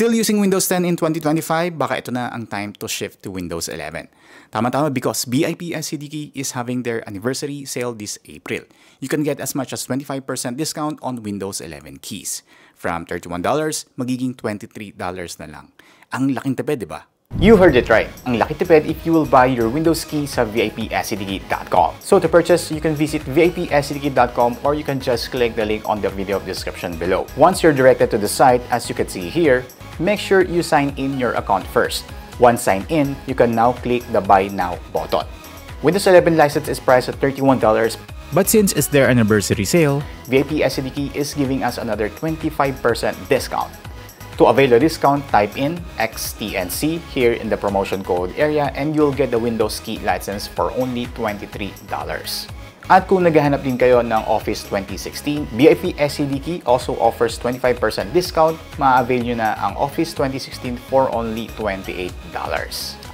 Still using Windows 10 in 2025? Baka ito na ang time to shift to Windows 11. Tama-tama because VIP SCDK is having their anniversary sale this April. You can get as much as 25% discount on Windows 11 keys. From $31, magiging $23 na lang. Ang laking tipid, di ba? You heard it right. Ang laki tipid if you will buy your Windows key sa VIPSCDK.com. So to purchase, you can visit VIPSCDK.com or you can just click the link on the video description below. Once you're directed to the site, as you can see here, make sure you sign in your account first. Once signed in, you can now click the Buy Now button. Windows 11 license is priced at $31, but since it's their anniversary sale, VIP SCDK is giving us another 25% discount. To avail the discount, type in XTNC here in the promotion code area and you'll get the Windows Key license for only $23. At kung naghahanap din kayo ng Office 2016, BIP SCD also offers 25% discount. Ma-avail nyo na ang Office 2016 for only $28.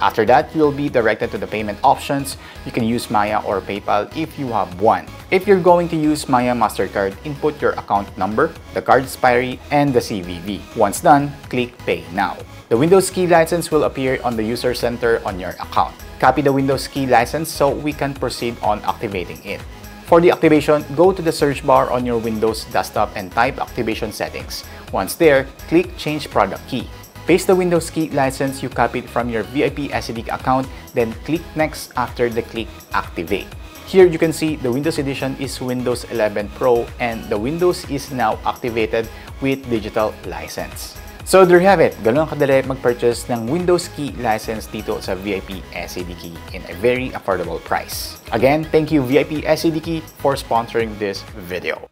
After that, you'll be directed to the payment options. You can use Maya or PayPal if you have one. If you're going to use Maya MasterCard, input your account number, the card expiry, and the CVV. Once done, click Pay Now. The Windows Key license will appear on the User Center on your account. Copy the Windows Key license so we can proceed on activating it. For the activation, go to the search bar on your Windows desktop and type activation settings. Once there, click Change Product Key. Paste the Windows Key license you copied from your VIP SCD account, then click Next after the click Activate. Here you can see the Windows Edition is Windows 11 Pro and the Windows is now activated with digital license. So there you have it, ganun kadali mag-purchase ng Windows Key license dito sa VIP SCD in a very affordable price. Again, thank you VIP SCD for sponsoring this video.